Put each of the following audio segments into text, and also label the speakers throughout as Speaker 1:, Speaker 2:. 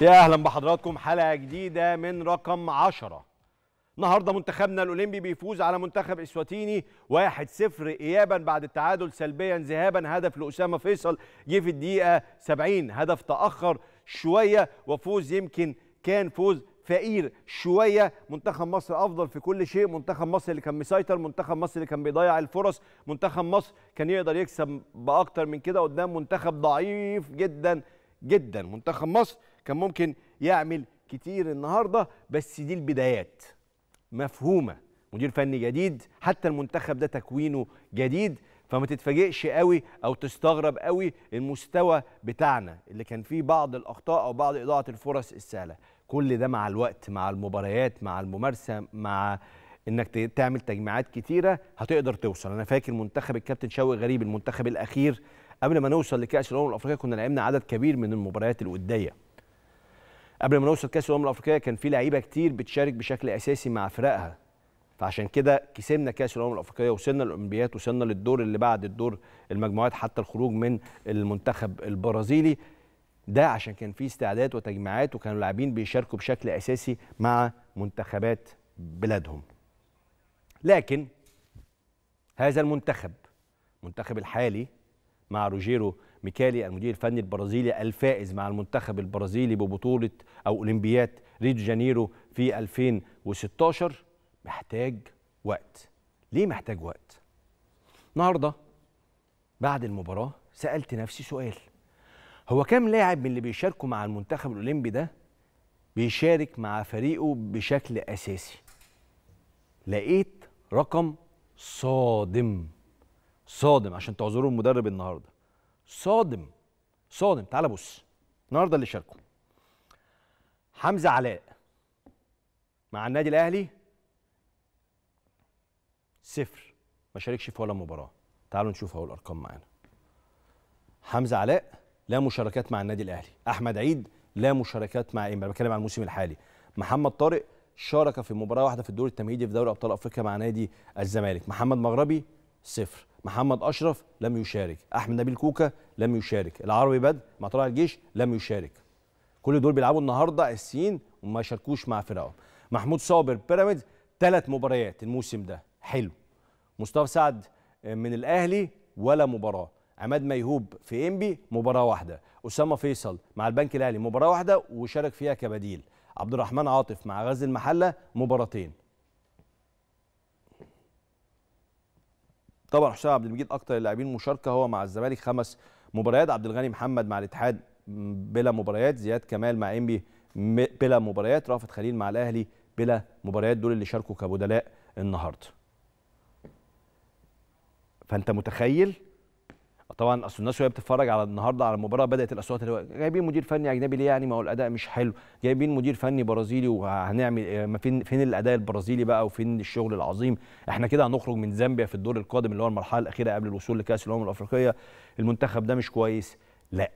Speaker 1: يا أهلا بحضراتكم حلقة جديدة من رقم 10 النهارده منتخبنا الأولمبي بيفوز على منتخب إسواتيني 1-0 ايابا بعد التعادل سلبيا ذهابا هدف لأسامة فيصل جه في الدقيقة 70 هدف تأخر شوية وفوز يمكن كان فوز فقير شوية. منتخب مصر أفضل في كل شيء. منتخب مصر اللي كان مسيطر. منتخب مصر اللي كان بيضيع الفرص. منتخب مصر كان يقدر يكسب بأكتر من كده قدام منتخب ضعيف جدا جدا. منتخب مصر كان ممكن يعمل كتير النهارده بس دي البدايات. مفهومة. مدير فني جديد حتى المنتخب ده تكوينه جديد فما تتفاجئش قوي أو تستغرب قوي المستوى بتاعنا اللي كان فيه بعض الأخطاء أو بعض إضاعة الفرص السهلة. كل ده مع الوقت مع المباريات مع الممارسة مع إنك تعمل تجميعات كتيرة هتقدر توصل. أنا فاكر منتخب الكابتن شوقي غريب المنتخب الأخير. قبل ما نوصل لكأس الأمم الأفريقية كنا لعبنا عدد كبير من المباريات الودية. قبل ما نوصل كأس الأمم الأفريقية كان في لعيبة كتير بتشارك بشكل أساسي مع فرقها. فعشان كده كسبنا كأس الأمم الأفريقية وصلنا الاولمبيات وصلنا للدور اللي بعد الدور المجموعات حتى الخروج من المنتخب البرازيلي. ده عشان كان في استعداد وتجميعات وكانوا اللاعبين بيشاركوا بشكل أساسي مع منتخبات بلادهم. لكن هذا المنتخب المنتخب الحالي مع روجيرو ميكالي المدير الفني البرازيلي الفائز مع المنتخب البرازيلي ببطولة أو أولمبياد ريو جانيرو في 2016 محتاج وقت. ليه محتاج وقت؟ النهارده بعد المباراة سألت نفسي سؤال. هو كام لاعب من اللي بيشاركوا مع المنتخب الأولمبي ده بيشارك مع فريقه بشكل أساسي؟ لقيت رقم صادم. صادم عشان تعذروا المدرب النهارده. صادم صادم. تعال بص. النهارده اللي شاركوا حمزة علاء مع النادي الأهلي صفر. ما شاركش في ولا مباراة. تعالوا نشوف أهو الأرقام معانا. حمزة علاء لا مشاركات مع النادي الأهلي. أحمد عيد لا مشاركات مع إيه بتكلم عن الموسم الحالي. محمد طارق شارك في مباراة واحدة في الدور التمهيدي في دوري أبطال أفريقيا مع نادي الزمالك. محمد مغربي صفر. محمد أشرف لم يشارك. أحمد نبيل كوكا لم يشارك. العربي بدر مع طلائع الجيش لم يشارك. كل دول بيلعبوا النهارده اساسيين وما شاركوش مع فرقهم. محمود صابر بيراميدز ثلاث مباريات الموسم ده. حلو. مصطفى سعد من الأهلي ولا مباراة. عماد ميهوب في إنبي مباراة واحدة. أسامة فيصل مع البنك الأهلي مباراة واحدة وشارك فيها كبديل. عبد الرحمن عاطف مع غزل المحلة مباراتين. طبعا حسام عبد المجيد أكتر اللاعبين مشاركة هو مع الزمالك خمس مباريات عبد الغني محمد مع الاتحاد بلا مباريات زياد كمال مع إنبي بلا مباريات رافت خليل مع الأهلي بلا مباريات دول اللي شاركوا كبدلاء النهارده. فأنت متخيل طبعا أصل الناس وهي بتتفرج على النهارده على المباراة بدأت الأصوات اللي هو جايبين مدير فني أجنبي ليه يعني؟ ما هو الأداء مش حلو. جايبين مدير فني برازيلي وهنعمل إيه؟ ما فين فين الأداء البرازيلي بقى وفين الشغل العظيم؟ إحنا كده هنخرج من زامبيا في الدور القادم اللي هو المرحلة الأخيرة قبل الوصول لكأس الأمم الأفريقية. المنتخب ده مش كويس. لا.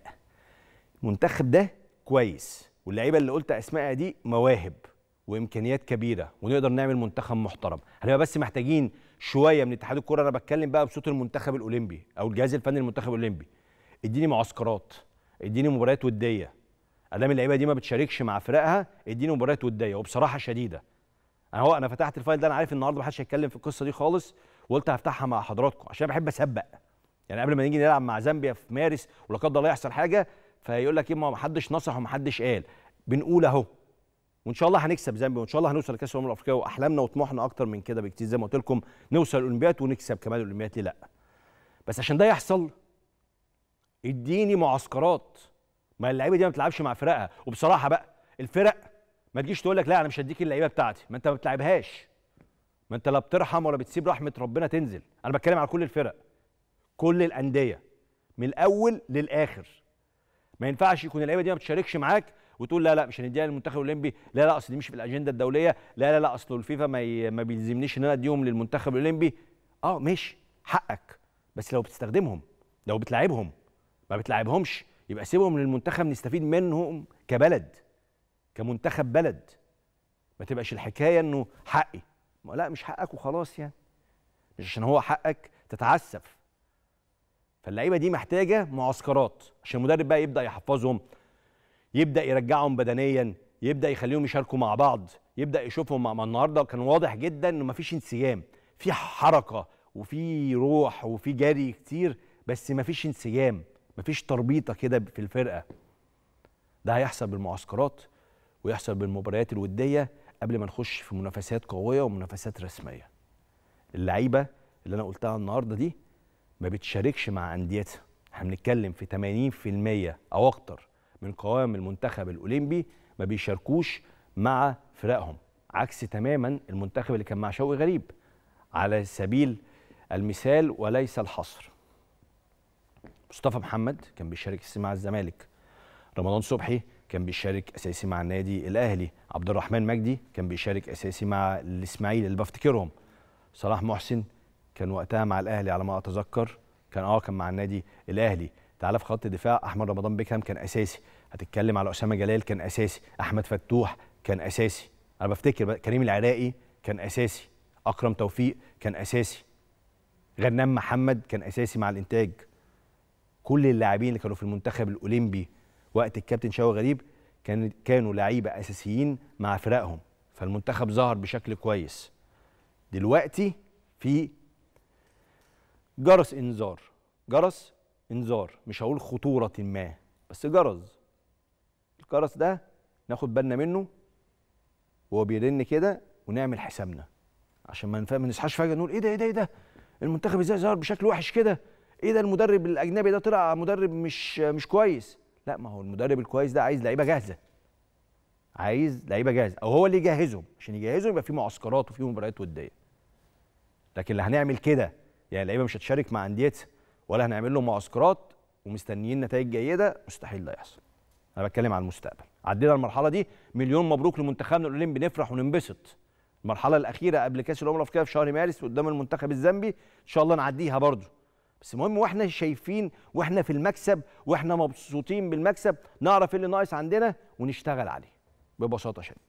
Speaker 1: المنتخب ده كويس. واللعيبة اللي قلت أسمائها دي مواهب. وامكانيات كبيرة ونقدر نعمل منتخب محترم. هنبقى بس محتاجين شوية من اتحاد الكره أنا بتكلم بقى بصوت المنتخب الأولمبي أو الجهاز الفني للمنتخب الأولمبي. اديني معسكرات اديني مباريات ودية. أدام اللعيبة دي ما بتشاركش مع فرقها اديني مباريات ودية وبصراحة شديدة. أنا هو أنا فتحت الفايل ده أنا عارف النهارده ما حدش هيتكلم في القصة دي خالص وقلت هفتحها مع حضراتكم عشان بحب أسبق. يعني قبل ما نيجي نلعب مع زامبيا في مارس ولا قدر الله يحصل حاجة فيقول لك إيه ما حدش نصح وما حدش قال. بنقول أهو. وإن شاء الله هنكسب زامبيا وإن شاء الله هنوصل لكأس الأمم الأفريقية وأحلامنا وطموحنا أكتر من كده بكتير زي ما قلت لكم نوصل الاولمبياد ونكسب كمان الاولمبياد ليه لأ؟ بس عشان ده يحصل اديني معسكرات. ما اللعيبة دي ما بتلعبش مع فرقها. وبصراحة بقى الفرق ما تجيش تقول لك لأ أنا مش هديك اللعيبة بتاعتي. ما أنت ما بتلعبهاش. ما أنت لا بترحم ولا بتسيب رحمة ربنا تنزل. أنا بتكلم على كل الفرق كل الأندية من الأول للآخر. ما ينفعش يكون اللعيبة دي ما بتشاركش معاك وتقول لا لا مش هنديها للمنتخب الاولمبي لا لا أصل دي مش في الأجندة الدولية لا لا لا أصل الفيفا ما. ما بيلزمنيش إن أنا أديهم للمنتخب الاولمبي. آه ماشي حقك بس لو بتستخدمهم لو بتلعبهم ما بتلعبهمش يبقى سيبهم للمنتخب نستفيد منهم كبلد كمنتخب بلد. ما تبقاش الحكاية إنه حقي. لا مش حقك وخلاص يعني. مش عشان هو حقك تتعسف. فاللعيبة دي محتاجة معسكرات عشان المدرب بقى يبدأ يحفظهم يبدأ يرجعهم بدنيا يبدأ يخليهم يشاركوا مع بعض يبدأ يشوفهم مع النهارده. كان واضح جدا إنه مفيش انسجام في حركة وفي روح وفي جري كتير بس مفيش انسجام مفيش تربيطة كده في الفرقة. ده هيحصل بالمعسكرات ويحصل بالمباريات الودية قبل ما نخش في منافسات قوية ومنافسات رسمية. اللعيبة اللي أنا قلتها النهارده دي ما بتشاركش مع أنديتها. إحنا بنتكلم في 80% أو أكتر من قوام المنتخب الأولمبي ما بيشاركوش مع فرقهم. عكس تماما المنتخب اللي كان مع شوقي غريب. على سبيل المثال وليس الحصر. مصطفى محمد كان بيشارك اساسي مع الزمالك. رمضان صبحي كان بيشارك اساسي مع النادي الأهلي. عبد الرحمن مجدي كان بيشارك اساسي مع الإسماعيلي اللي بفتكرهم. صلاح محسن كان وقتها مع الأهلي على ما أتذكر. كان آه كان مع النادي الأهلي. تعالى في خط الدفاع أحمد رمضان بيكهام كان أساسي. هتتكلم على أسامة جلال كان أساسي. أحمد فتوح كان أساسي. أنا بفتكر كريم العراقي كان أساسي. أكرم توفيق كان أساسي. غنام محمد كان أساسي مع الإنتاج. كل اللاعبين اللي كانوا في المنتخب الأولمبي وقت الكابتن شوقي غريب كان كانوا لعيبة أساسيين مع فرقهم. فالمنتخب ظهر بشكل كويس. دلوقتي في جرس إنذار. جرس انذار مش هقول خطورة ما بس جرس. الجرس ده ناخد بالنا منه وهو بيرن كده ونعمل حسابنا. عشان ما نصحاش فجأة نقول إيه ده إيه ده إيه ده؟ المنتخب إزاي ظهر بشكل وحش كده؟ إيه ده المدرب الأجنبي ده طلع مدرب مش مش كويس؟ لا ما هو المدرب الكويس ده عايز لعيبة جاهزة. عايز لعيبة جاهزة. أو هو اللي يجهزهم. عشان يجهزهم يبقى في معسكرات وفي مباريات ودية. لكن اللي هنعمل كده يعني اللعيبه مش هتشارك مع انديتها ولا هنعمل لهم معسكرات ومستنيين نتائج جيدة مستحيل ده يحصل. أنا بتكلم على المستقبل. عدينا المرحلة دي مليون مبروك لمنتخبنا الأولمبي نفرح وننبسط. المرحلة الأخيرة قبل كأس الأمم الأفريقية في شهر مارس قدام المنتخب الزامبي إن شاء الله نعديها برضه بس المهم وإحنا شايفين وإحنا في المكسب وإحنا مبسوطين بالمكسب نعرف إيه اللي ناقص عندنا ونشتغل عليه ببساطة شديدة.